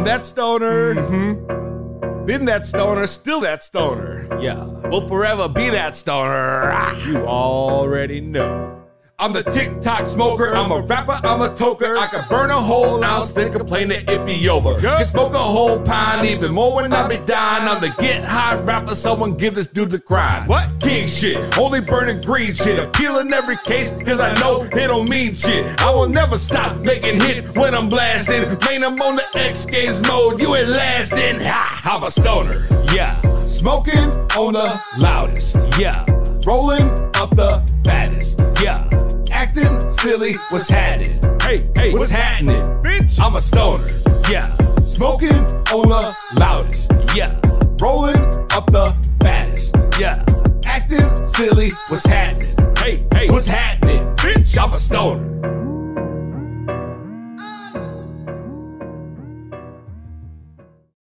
I'm that stoner. Mm-hmm. Been that stoner, still that stoner. Yeah. Will forever be that stoner. You already know. I'm the TikTok smoker. I'm a rapper. I'm a toker. I can burn a whole ounce, then complain that it be over. Can smoke a whole pine, even more when I be dying. I'm the get high rapper. Someone give this dude the grind. What? King shit. Only burning green shit. Appealing every case, cause I know it don't mean shit. I will never stop making hits when I'm blasting. Man, I'm on the X Games mode. You ain't lasting. Ha! I'm a stoner. Yeah. Smoking on the loudest. Yeah. Rolling up the. Silly, what's happening? Hey, hey, What's happening? bitch? I'm a stoner. Yeah. Smoking on the loudest. Yeah. Rolling up the baddest. Yeah. Acting silly, what's happening? Hey, hey, What's happening? Bitch, I'm a stoner.